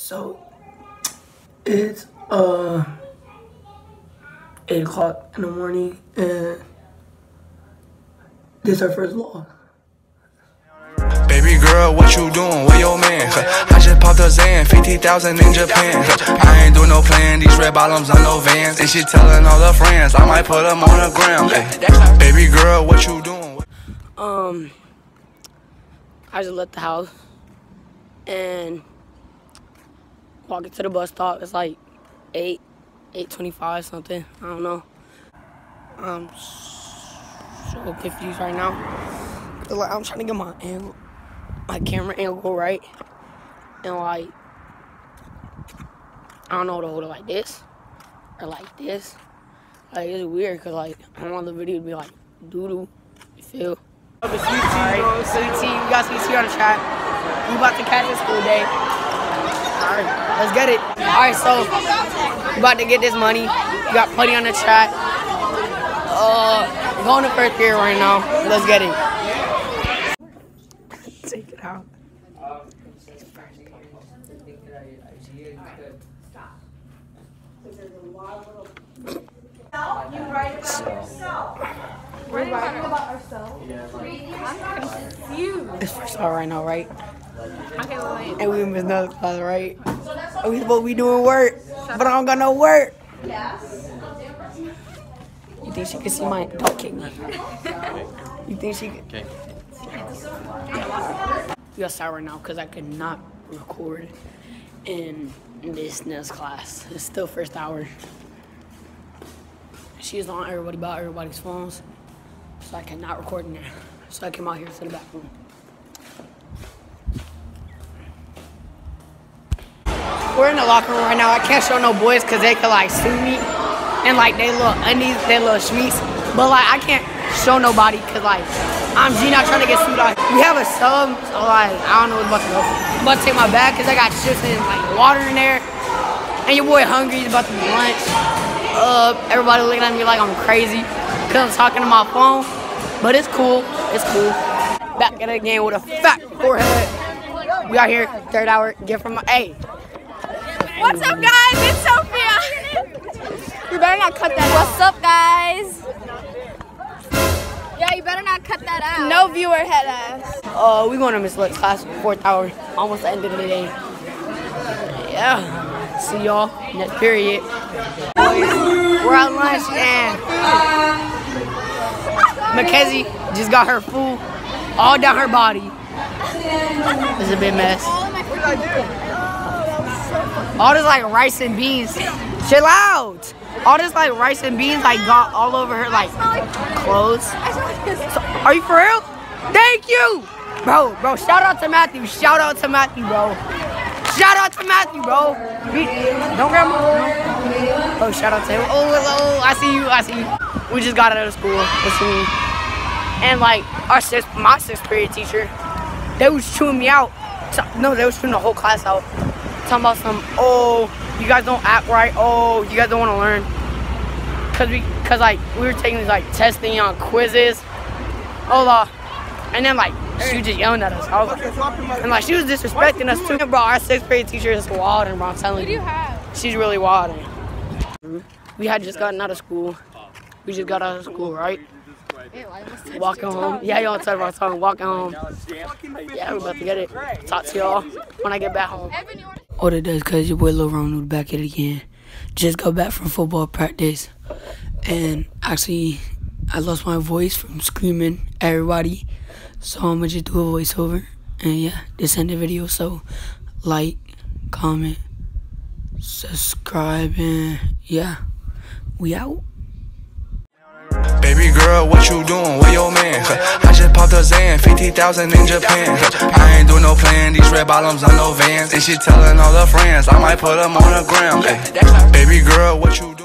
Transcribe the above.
So it's uh eight o'clock in the morning and this is our first vlog. Baby girl, what you doing? Where your man? I just popped a Zan, 50,000 in Japan. I ain't doing no plan, these red bottoms on no vans. And she telling all her friends, I might put them on the gram. Ay, baby girl, what you doing? Um, I just left the house and walking to the bus stop. It's like eight, eight twenty-five something. I don't know. I'm so confused right now. Like I'm trying to get my angle, my camera angle right, and like I don't know to hold it like this or like this. Like it's weird because like I want the video to be like doo doo. You feel? Alright, sweet tea. We got sweet tea on the track. We about to catch this school day. Alright, let's get it. Alright, so about to get this money. We got plenty on the track. Uh, going to first period right now. Let's get it. Take it out. It's first hour right now, right? Okay, wait. And we in another class, right? And Oh, we supposed to be doing work, but I don't got no work. You think she can see my don't kick me? You think she can? Okay. We got sour now because I could not record in this next class. It's still first hour. She's on everybody about everybody's phones, so I cannot record in there. So I came out here to the bathroom. We're in the locker room right now. I can't show no boys because they could like sue me and like they little undies, they little schmeats. But like I can't show nobody because like I'm G not trying to get sued out. We have a sub, so like I don't know what's about to go. I'm about to take my bag because I got chips and like water in there. And your boy hungry, he's about to be lunch. Uh, everybody looking at me like I'm crazy because I'm talking to my phone. But it's cool, it's cool. Back at it again with a fat forehead. We out here, third hour, get from my, hey, What's up, guys? It's Sophia. you better not cut that. What's up, guys? Yeah, you better not cut that out. No viewer head ass. Uh, we going to Miss Lut's class, fourth hour, almost the end of the day. Yeah, see y'all next period. We're at lunch and Mackenzie just got her food all down her body. It's a big mess. All this like rice and beans. Chill out. All this like rice and beans like got all over her like clothes. So, are you for real? Thank you, bro. Bro, shout out to Matthew. Shout out to Matthew, bro. Shout out to Matthew, bro. Don't grab my. Oh, shout out to him. Oh, oh, oh, I see you. I see you. We just got out of school. And like our sixth, my sixth period teacher, they was chewing me out. No, they was chewing the whole class out. Talking about some. Oh, you guys don't act right. Oh, you guys don't want to learn. Cause we, cause like we were taking these like testing on quizzes. Oh, uh, and then like she was just yelling at us. I was, and like she was disrespecting us too. Bro, our sixth grade teacher is wild, and bro, I'm telling you, she's really wild. We had just gotten out of school. We just got out of school, right? Walking home. Yeah, you don't touch my tongue. Walking home. Yeah, we're about to get it. Talk to y'all when I get back home. All it does, cause your boy Lil Ronald back at it again. Just got back from football practice, and actually, I lost my voice from screaming everybody. So I'm gonna just do a voiceover, and yeah, this end the video. So, like, comment, subscribe, and yeah, we out. Baby girl, what you doing? Where your man? I just popped a Zan, 50,000 in Japan. I ain't doing no plan, these red bottoms on no vans. And she telling all her friends, I might put them on the. Ay, baby girl, what you doing?